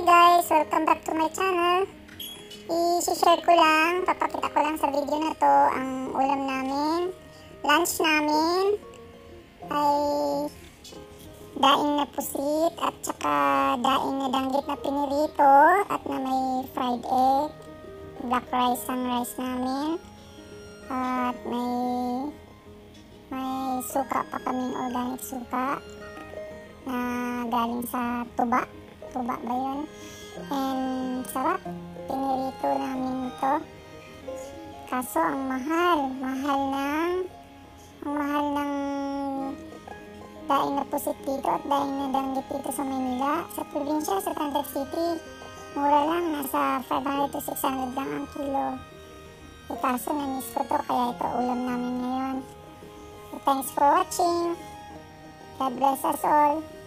guys! Welcome back to my channel. I-share ko lang, papakita ko lang sa video na to ang ulam namin. Lunch namin ay daing na pusit at saka daing na danggit na pinirito at na may fried egg. Black rice ang rice namin. At may may suka pa kaming organic suka na galing sa tuba. Tuba ba yun? And sarap. Pinirito namin ito. Kaso ang mahal. Mahal ng ang mahal ng daing na pusit dito at daing na danggit dito sa Manila. Sa probinsya, sa Tandag City, mura lang. Nasa 500 to 600 lang ang kilo. E kaso na-miss ko to kaya ito ulam namin ngayon. So, thanks for watching. God bless us all.